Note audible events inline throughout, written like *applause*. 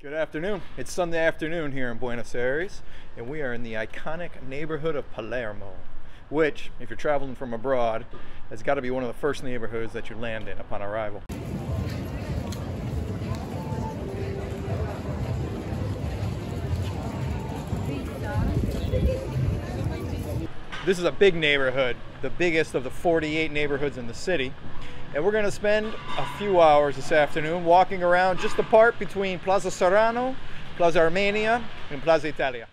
Good afternoon. It's Sunday afternoon here in Buenos Aires, and we are in the iconic neighborhood of Palermo, which, if you're traveling from abroad, has got to be one of the first neighborhoods that you land in upon arrival. This is a big neighborhood, the biggest of the 48 neighborhoods in the city. And we're going to spend a few hours this afternoon walking around just the part between Plaza Serrano, Plaza Armenia, and Plaza Italia.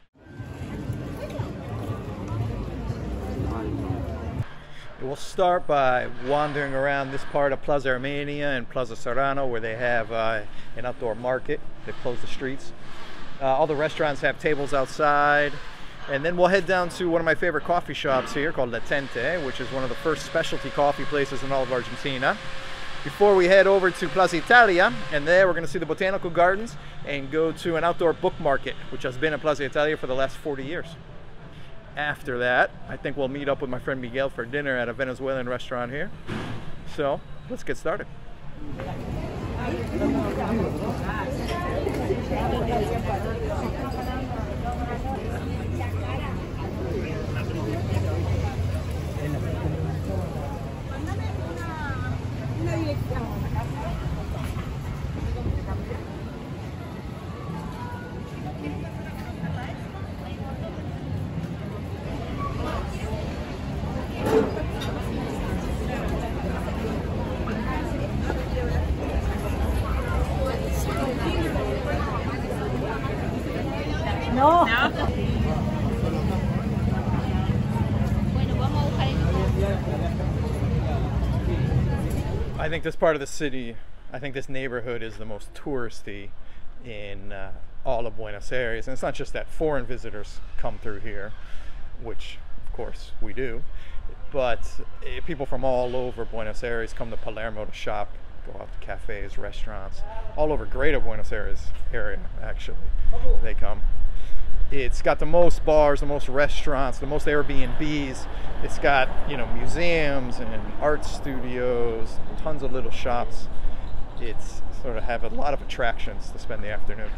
We'll start by wandering around this part of Plaza Armenia and Plaza Serrano where they have uh, an outdoor market. They close the streets. Uh, all the restaurants have tables outside. And then we'll head down to one of my favorite coffee shops here called Lattente, which is one of the first specialty coffee places in all of Argentina. Before we head over to Plaza Italia, and there we're going to see the botanical gardens and go to an outdoor book market, which has been in Plaza Italia for the last 40 years. After that, I think we'll meet up with my friend Miguel for dinner at a Venezuelan restaurant here. So let's get started. I think this part of the city, I think this neighborhood is the most touristy in uh, all of Buenos Aires. And it's not just that foreign visitors come through here, which of course we do, but uh, people from all over Buenos Aires come to Palermo to shop, go out to cafes, restaurants, all over Greater Buenos Aires area actually. They come. It's got the most bars, the most restaurants, the most Airbnbs. It's got, you know, museums and art studios, tons of little shops. It's sort of have a lot of attractions to spend the afternoon.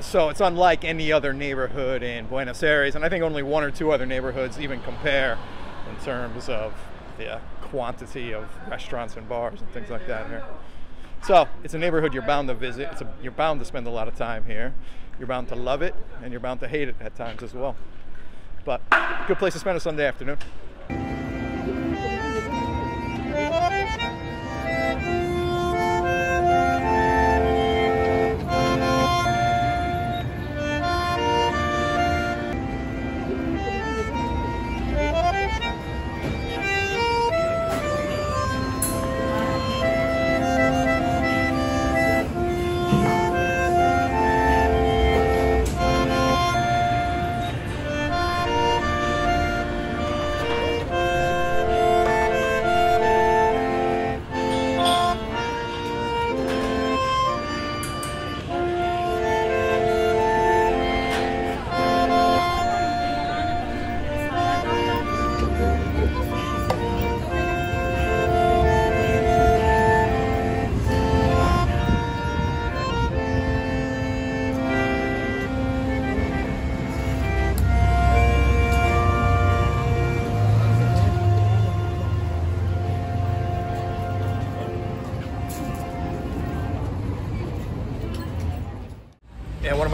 So it's unlike any other neighborhood in Buenos Aires, and I think only one or two other neighborhoods even compare in terms of the quantity of restaurants and bars and things like that here. So it's a neighborhood you're bound to visit. It's a, you're bound to spend a lot of time here. You're bound to love it, and you're bound to hate it at times as well. But good place to spend a Sunday afternoon.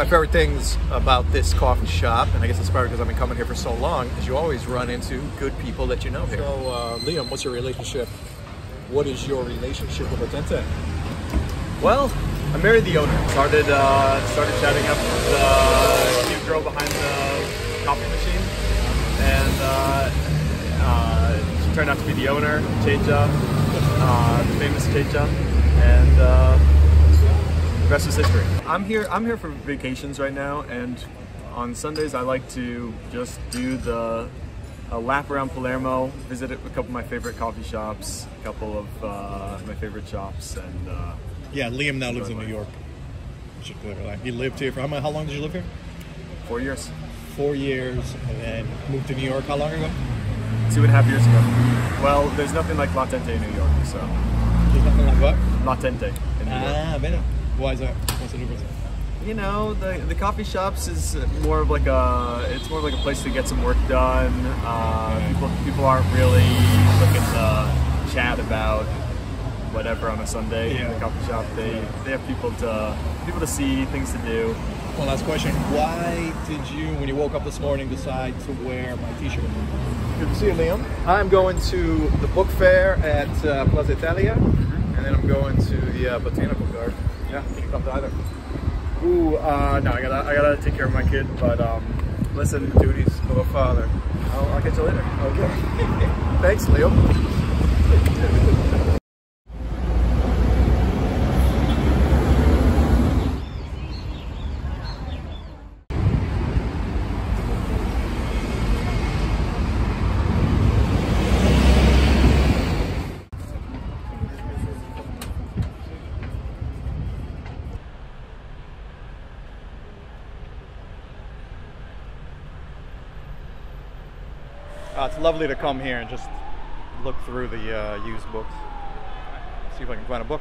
My favorite things about this coffee shop, and I guess it's probably because I've been coming here for so long, is you always run into good people that you know here. So, uh, Liam, what's your relationship? What is your relationship with Lattente? Well, I married the owner. Started uh, started chatting up with the cute girl behind the coffee machine, and uh, uh, she turned out to be the owner, Checha, uh, the famous Checha, and uh, rest is history. I'm here. I'm here for vacations right now, and on Sundays I like to just do the a lap around Palermo, visit a couple of my favorite coffee shops, a couple of uh, my favorite shops, and. Uh, Yeah, Liam now lives in New York. He lived here for how, how long did you live here? Four years. Four years, and then moved to New York. How long ago? Two and a half years ago. Well, there's nothing like Lattente in New York, so. There's nothing like what? Lattente in New York. Ah, bene. Why is that? What's the difference? you know, the, the coffee shops is more of like a it's more of like a place to get some work done. Uh, people people aren't really looking to chat about whatever on a Sunday in the coffee shop. They they have people to people to see, things to do. One last question. Why did you, when you woke up this morning, decide to wear my t-shirt? Good to see you, Liam. I'm going to the book fair at uh, Plaza Italia, and then I'm going to the uh, botanical garden. Yeah, come to either? Ooh, uh, no, I gotta I gotta take care of my kid. But um, listen, Duties of a father. I'll, I'll catch you later. Okay. *laughs* Thanks, Leo. Lovely to come here and just look through the uh, used books. See if I can find a book.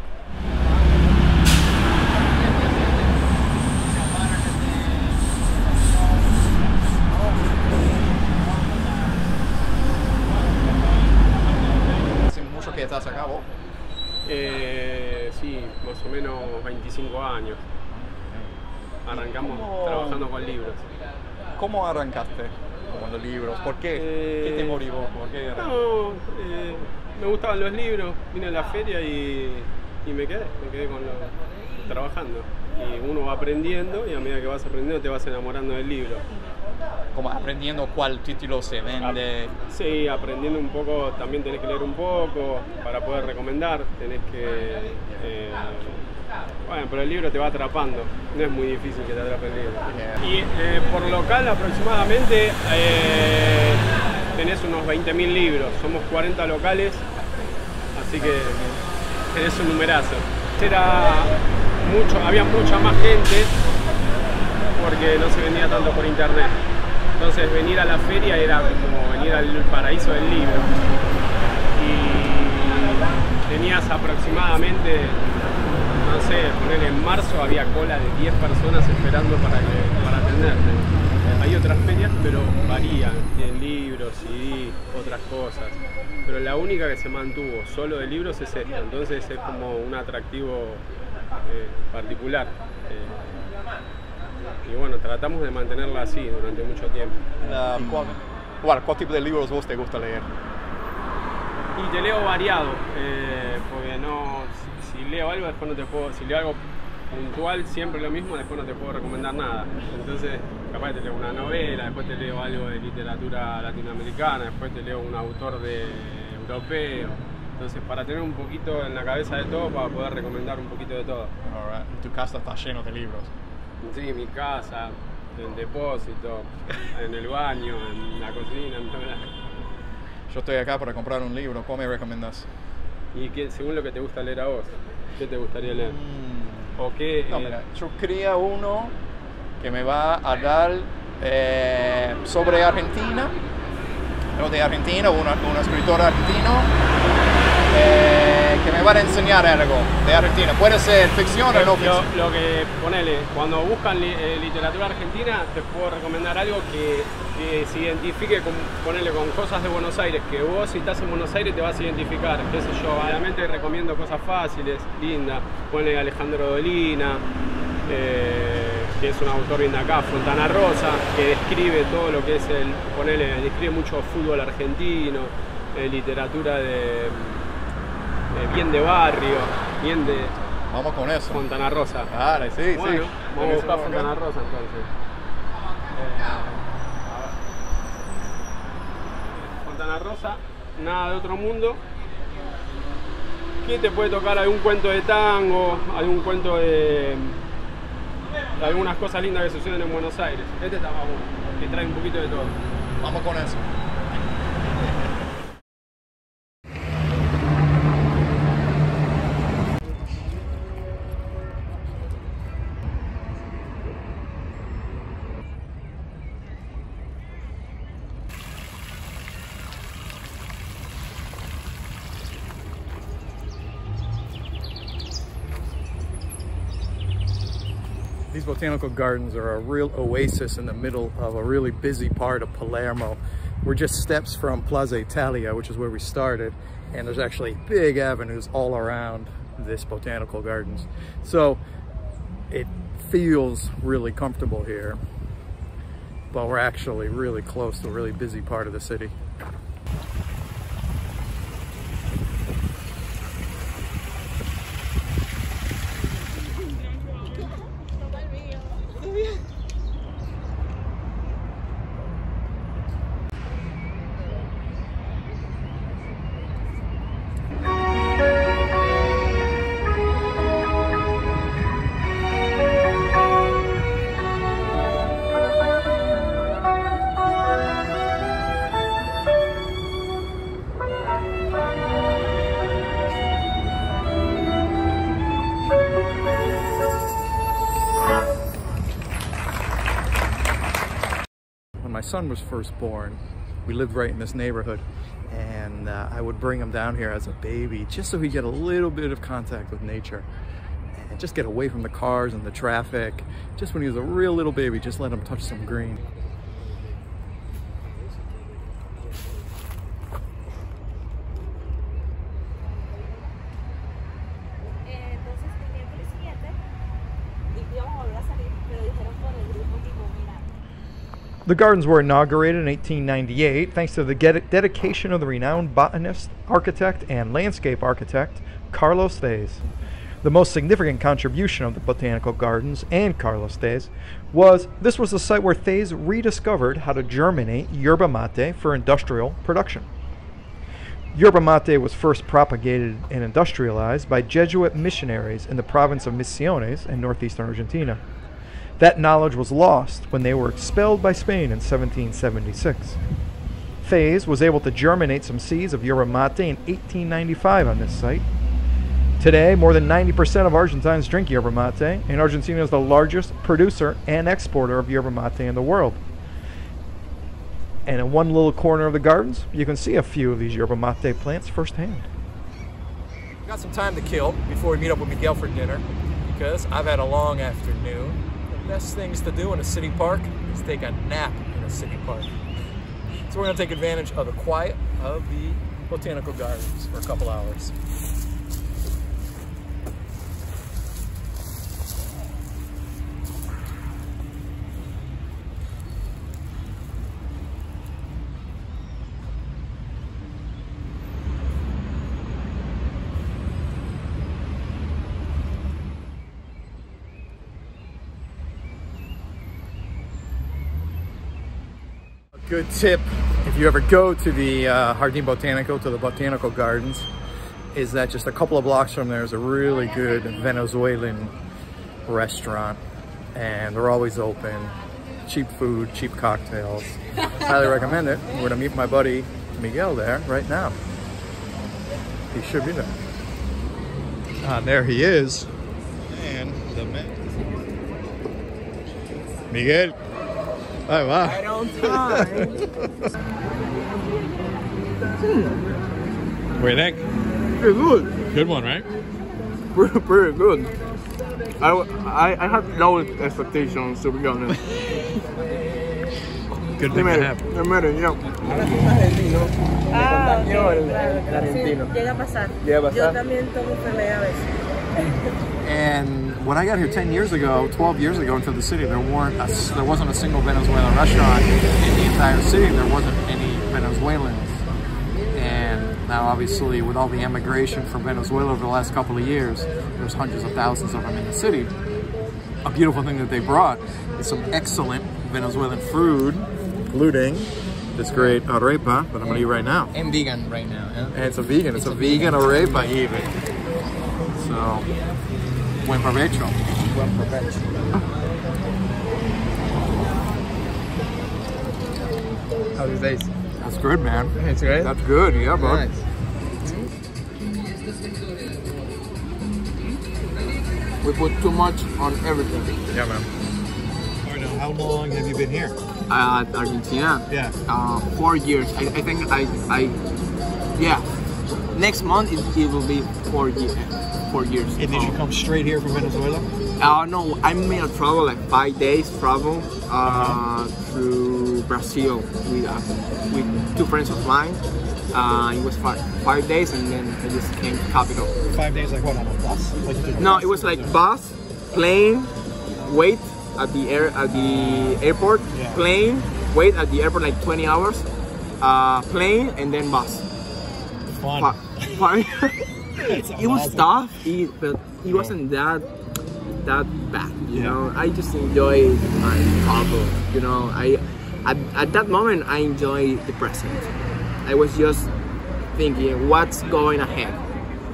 Hace mucho que estás acá vos. Eh, sí, más o menos 25 años. Arrancamos ¿Cómo? trabajando con libros. ¿Cómo arrancaste los libros? ¿Por qué? ¿Qué te Eh, motivó? ¿Por qué? No, eh, me gustaban los libros, vine a la feria y, y me quedé, me quedé con lo- trabajando. Y uno va aprendiendo y a medida que vas aprendiendo te vas enamorando del libro. Como aprendiendo cuál título se vende. Sí, aprendiendo un poco, también tenés que leer un poco para poder recomendar, tenés que... eh, bueno, pero el libro te va atrapando, no es muy difícil que te atrape el libro. Yeah. Y eh, por local aproximadamente eh, tenés unos 20.000 libros, somos 40 locales, así que tenés un numerazo. Era mucho, había mucha más gente porque no se vendía tanto por internet. Entonces venir a la feria era como venir al paraíso del libro. Y tenías aproximadamente, no sé, poner en marzo había cola de 10 personas esperando para, que, para atenderte. Hay otras ferias, pero varían, tienen libros, CD, otras cosas. Pero la única que se mantuvo solo de libros es esta, entonces es como un atractivo eh, particular. Eh, y bueno, tratamos de mantenerla así durante mucho tiempo. La- ¿cuál, cuál- cuál tipo de libros vos te gusta leer? Y te leo variado, eh, porque no, leo algo después no te puedo, si leo algo puntual siempre lo mismo, después no te puedo recomendar nada. Entonces, capaz te leo una novela, después te leo algo de literatura latinoamericana, después te leo un autor de europeo. Entonces, para tener un poquito en la cabeza de todo, para poder recomendar un poquito de todo. Tu casa está lleno de libros. Sí, mi casa, el depósito, en el baño, en la cocina, en todo. Yo estoy acá para comprar un libro. ¿Cuál me recomiendas? Y que, según lo que te gusta leer a vos, ¿qué te gustaría leer? ¿O qué? No, eh, mira, yo quería uno que me va a dar eh, sobre Argentina, o de Argentina, un escritor argentino, eh, que me va a enseñar algo de Argentina. Puede ser ficción o no lo, ficción. lo que ponele, cuando buscan li- eh, literatura argentina, te puedo recomendar algo que, que se identifique con, ponele, con cosas de Buenos Aires, que vos si estás en Buenos Aires te vas a identificar, qué sé yo, obviamente recomiendo cosas fáciles, lindas, ponele Alejandro Dolina, eh, que es un autor bien de acá, Fontana Rosa, que describe todo lo que es el, ponele, describe mucho fútbol argentino, eh, literatura de, bien de barrio, bien de, Vamos con eso. Fontana Rosa. Dale, sí, bueno, sí. vamos a buscar acá. Fontana Rosa entonces. Fontana Rosa, nada de otro mundo. ¿Qué te puede tocar? Algún cuento de tango, algún cuento de, de algunas cosas lindas que suceden en Buenos Aires. Este está más bueno, que trae un poquito de todo. Vamos con eso. These botanical gardens are a real oasis in the middle of a really busy part of Palermo. We're just steps from Plaza Italia, which is where we started, and there's actually big avenues all around this botanical gardens. So it feels really comfortable here, but we're actually really close to a really busy part of the city. Son was first born, we lived right in this neighborhood and uh, I would bring him down here as a baby just so he'd get a little bit of contact with nature and just get away from the cars and the traffic. Just when he was a real little baby, just let him touch some green. The gardens were inaugurated in 1898 thanks to the dedication of the renowned botanist, architect, and landscape architect Carlos Thays. The most significant contribution of the botanical gardens and Carlos Thays was this was the site where Thays rediscovered how to germinate yerba mate for industrial production. Yerba mate was first propagated and industrialized by Jesuit missionaries in the province of Misiones in northeastern Argentina. That knowledge was lost when they were expelled by Spain in 1776. Thays was able to germinate some seeds of yerba mate in 1895 on this site. Today, more than 90% of Argentines drink yerba mate, and Argentina is the largest producer and exporter of yerba mate in the world. And in one little corner of the gardens, you can see a few of these yerba mate plants firsthand. Got some time to kill before we meet up with Miguel for dinner because I've had a long afternoon. Best things to do in a city park is take a nap in a city park. So we're to take advantage of the quiet of the botanical gardens for a couple hours. Good tip if you ever go to the uh, Jardín Botanico, to the botanical gardens, is that just a couple of blocks from there is a really good Venezuelan restaurant. And they're always open. Cheap food, cheap cocktails. Highly recommend it. We're gonna meet my buddy Miguel there right now. He should be there. Ah, there he is. And the man. Miguel. Ahí va. Right on time. What do you think? Pretty good. Good one, right? Pretty, pretty good. I, I, I had low expectations to be honest. Good thing to Primero, have. primero, ya. Ah, Yo, ok, el- claro. el argentino. Sí, llega a pasar. Llega a pasar. Yo también tomo enfermedad a veces. And when I got here 10 years ago, 12 years ago into the city, there weren't a, s- there wasn't a single Venezuelan restaurant in the entire city. There wasn't any Venezuelans. And now, obviously, with all the emigration from Venezuela over the last couple of years, there's hundreds of thousands of them in the city. A beautiful thing that they brought is some excellent Venezuelan food, including this great arepa that I'm going to eat right now. I'm vegan right now. Yeah? And it's a vegan. It's, a, vegan, arepa even. So, buen provecho. Buen provecho. How's it taste? That's good, man. It's great. That's good. Yeah, bud. nice. We put too much on everything. Yeah, man. How long have you been here? Uh, Argentina, Yeah. uh, four years. I, I think I, I, yeah. Next month it, it will be four years. Four years. And did you come straight here from Venezuela? Uh, no, I made a travel like five days travel uh, through Brazil with uh, with two friends of mine. Uh, it was five, five days, and then I just came to capital. Five days, like what, on a bus? Like you took a No, bus it was like bus, plane, wait at the air at the airport, Yeah. plane, wait at the airport like 20 hours, uh, plane, and then bus. fun. Fu- fun. *laughs* *laughs* It was tough, it, but it wasn't that that bad. You Yeah. know, I just enjoy my travel. You know, I at, at that moment I enjoy the present. I was just thinking what's going ahead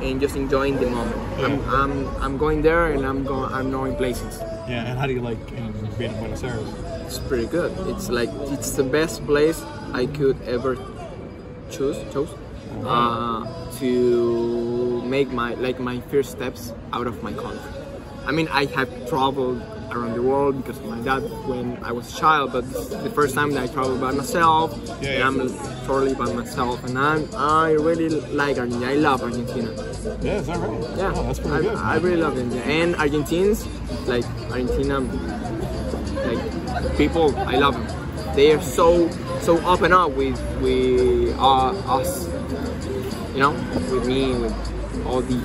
and just enjoying the moment. I'm, I'm I'm going there and I'm going I'm knowing places. Yeah, and how do you like in, being in Buenos Aires? It's pretty good. It's like it's the best place I could ever choose choose uh, to make my like my first steps out of my country. I mean, I have traveled around the world because of my dad when I was a child, but the first time that I traveled by myself. Yeah, and yeah. I'm totally by myself, and I'm, I really like Argentina. I love Argentina. Yeah, is that right? Yeah, Oh, that's pretty I, good. I really love Argentina and Argentines, like Argentina, like people. I love them. They are so so open up with with uh, us. You know, with me, with all the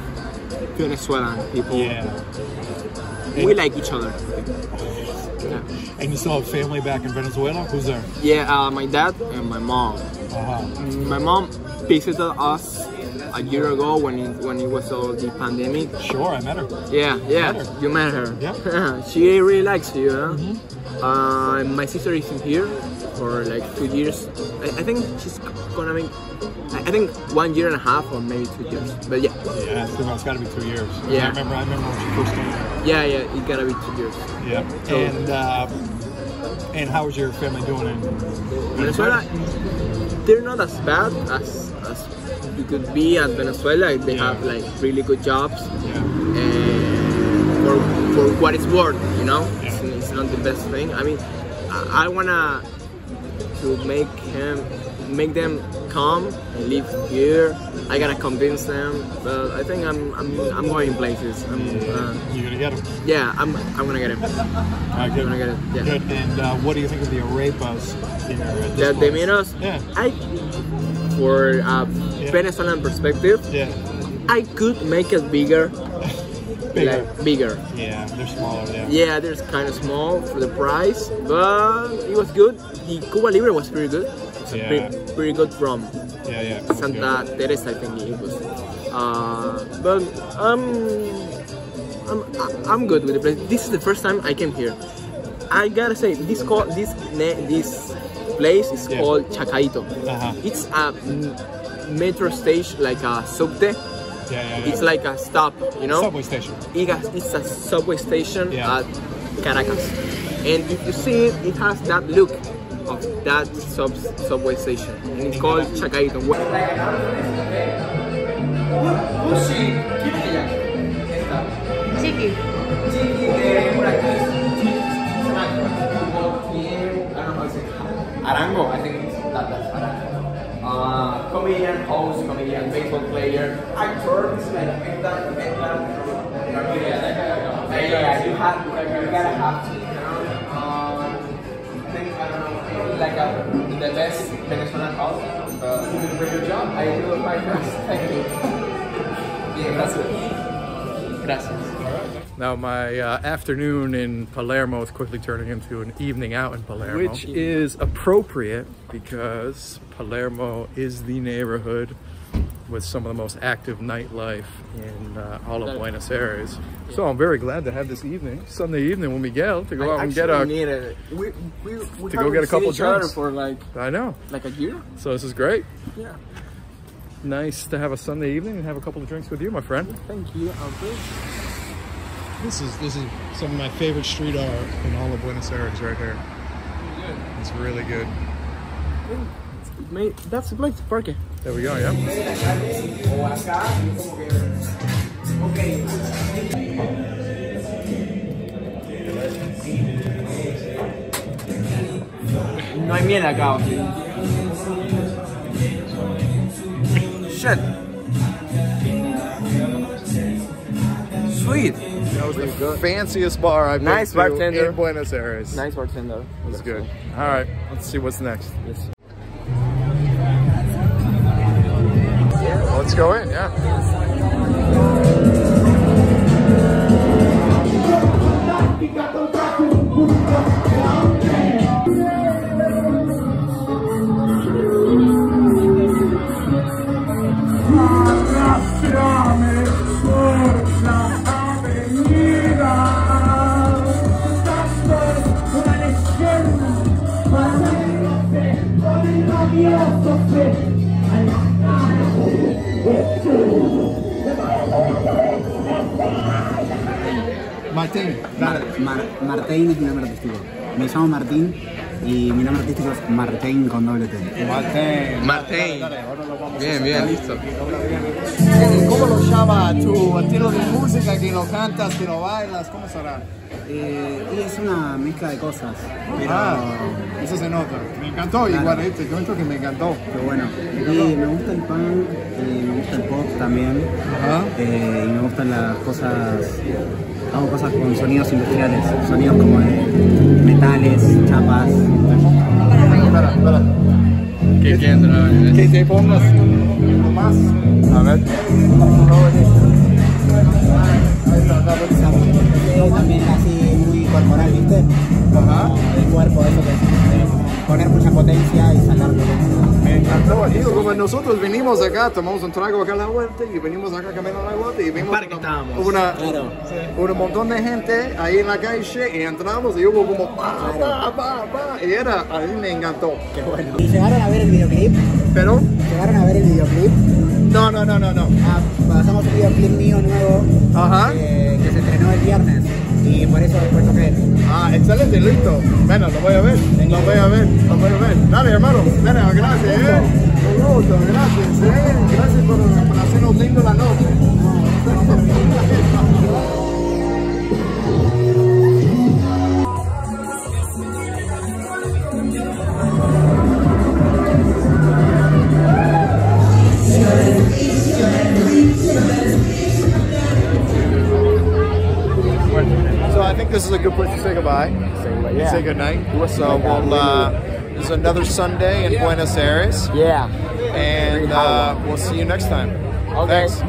Venezuelan people. yeah. We like each other. Yeah, And you still have family back in Venezuela? Who's there? yeah uh, my dad and my mom. Uh-huh. My mom visited us a year ago when it, when it was all the pandemic. Sure, I met her. Yeah, yeah, Met her. you met her. Yeah. *laughs* she really likes you, huh? Uh, my sister is in here for like two years. I, I think she's gonna make, I think one year and a half or maybe two years. But yeah, Yeah, it's, it's got to be two years. Yeah. I remember, I remember when she first came here. yeah, yeah, it gotta be two years. Yeah. So- And uh, and how is your family doing in Venezuela, they're not as bad as as you could be at Venezuela. They Yeah. have like really good jobs. Yeah. and for, for what it's worth, you know, Yeah. it's, it's not the best thing. I mean, I, I wanna to make him, make them come and live here. I gotta convince them, but I think I'm, I'm, I'm going places. I'm, uh, You're gonna get them. yeah, I'm, I'm gonna get him. All right, good. I'm gonna get it. Yeah. Good. And uh, what do you think of the arepas here at this made us. Yeah. I, for a Yeah. Venezuelan perspective, Yeah. I could make it bigger, *laughs* Bigger. like bigger. Yeah, they're smaller. Yeah. Yeah, they're kind of small for the price, but it was good. The Cuba Libre was pretty good. It's Yeah. pretty, pretty good from Yeah, yeah. Santa good. Teresa, I think it was. Uh, but um, I'm I'm good with the place. This is the first time I came here. I gotta say, this call this this place is Yeah. called Chacaito. Uh-huh. It's a metro station, like a subte. Yeah, yeah, yeah. It's like a stop, you know. subway station. It has, it's a subway station Yeah. at Caracas. And if you see it, it has that look of that sub, subway station. And it's called Chacaito. Now, my uh, afternoon in Palermo is quickly turning into an evening out in Palermo, which is appropriate because Palermo is the neighborhood with some of the most active nightlife in uh, all of Buenos Aires. So I'm very glad to have this evening, Sunday evening with Miguel, to go out and get Actually our. need it. We, we, we To go get a couple each drinks. for like I know. like a year. So this is great. Yeah. Nice to have a Sunday evening and have a couple of drinks with you, my friend. Thank you, Albert. This is this is some of my favorite street art in all of Buenos Aires right here. It's really good. Mate, that's the place. Parque. There we go, yeah. No hay miel acá. Shit. Sweet. That was the fanciest bar I've Nice been to bartender. in Buenos Aires. Nice bartender. It was good. All right, let's see what's next. Yes. Let's go in, yeah. Martín, Mar- Mar- Martín es mi nombre artístico. Me llamo Martín y mi nombre artístico es Martín con doble T. Martín. Martín. Bien, bien, listo. ¿Cómo lo llama tu estilo de música? que lo cantas, que lo bailas? ¿Cómo será? Eh, y es una mezcla de cosas, pero Ah, eso se nota. Me encantó, Claro. igual este, cuento que me encantó. pero bueno. Y me gusta el punk, y me gusta el pop también, Ajá. eh, y me gustan las cosas, hago cosas con sonidos industriales, sonidos como de metales, chapas. Espera, espera. Qué Dragon. Que te pongas uno más. A ver. Ahí está, está. Sí, también así corporal, ¿viste? Ajá. El cuerpo, eso que es, poner mucha potencia y sacar potencia. Me encantó, digo, como nosotros venimos acá, tomamos un trago acá a la vuelta y venimos acá caminando a la vuelta y vimos parque una, estábamos. una- Claro. un montón de gente ahí en la calle y entramos y hubo como pa, pa, pa, pa, y era, a mí me encantó. Qué bueno. ¿Y llegaron a ver el videoclip? Pero, ¿Llegaron a ver el videoclip? no, no, no, no, no. Ah, pasamos un videoclip mío nuevo Ajá. eh, que se estrenó el viernes y por eso después toqué. Ah, excelente, listo. Bueno, lo voy a ver, lo voy a ver, lo voy a ver. Dale, hermano, bueno, gracias, eh. Un gusto, gracias, eh. Gracias por, por hacernos lindo la noche. I think this is a good place to say goodbye. yeah. Say good night. So we'll. Uh, this is another Sunday in Buenos Aires, Yeah. and uh, we'll see you next time. Okay. Thanks.